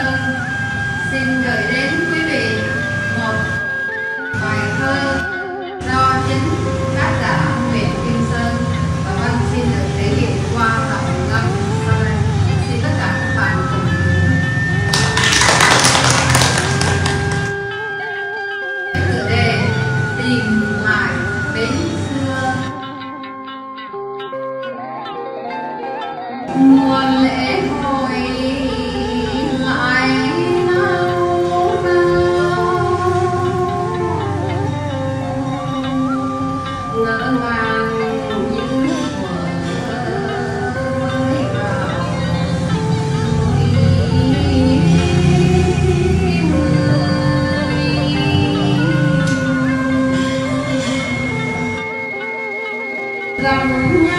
thơ xin gửi đến quý vị một bài thơ do chính tác giả Nguyễn Kim Sơn và văn xin được thể hiện qua giọng vâng ngâm sau đây. Xin tất cả các bạn cùng chủ đề, tìm lại bến xưa. Mùa lễ them.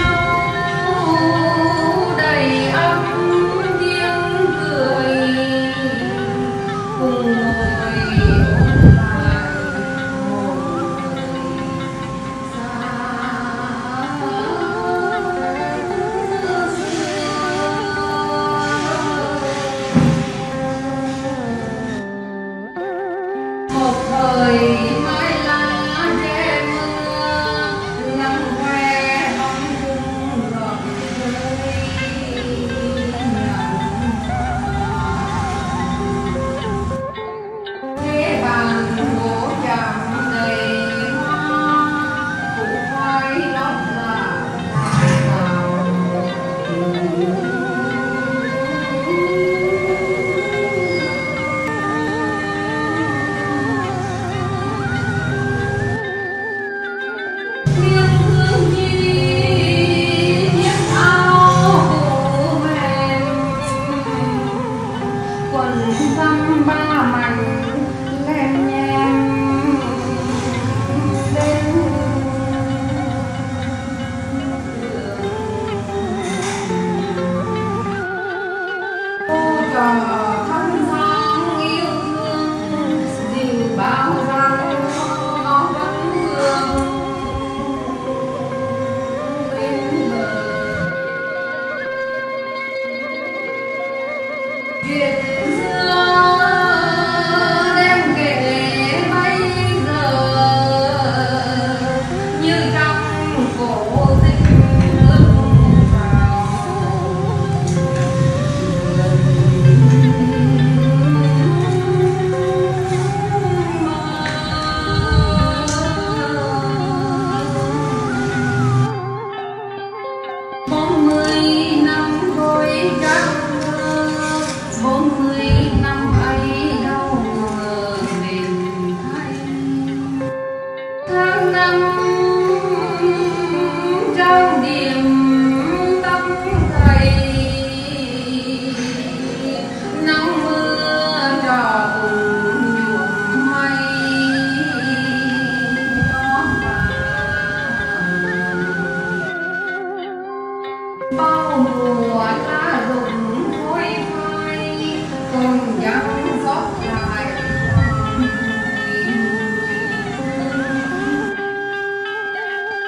Amém. mùa lá rụng cuối mai còn vẫn sót lại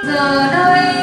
giờ đây